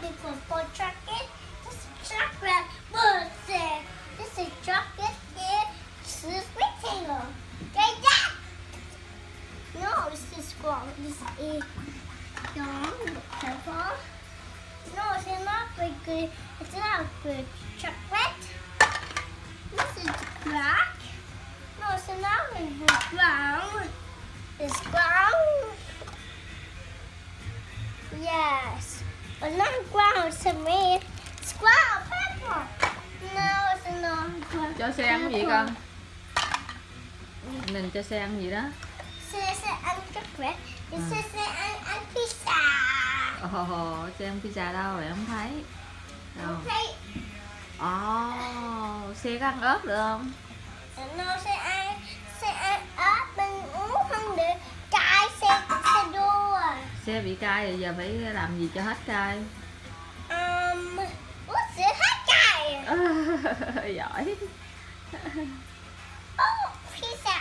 baby football chocolate. This is chocolate birthday. This is chocolate here. This is rectangle. Like that. No, this is wrong. This is wrong. Purple. No, it's not very good. It's not good. Chocolate. This is black. No, it's not very. Brown. It's brown. Yes. But not brown to me. It's brown purple. No, it's not brown. cho xe ăn gì con mình cho xe ăn gì đó Xe sẽ ăn chocolate. Xe sẽ ăn, ăn pizza. ồ xe ăn pizza đâu vậy không thấy đâu Okay. ồ xe có ăn ớt được không Nó sẽ ăn sẽ ăn xe bị cay rồi giờ phải làm gì cho hết cay? Um, uống sữa hết cay giỏi. Oh, pizza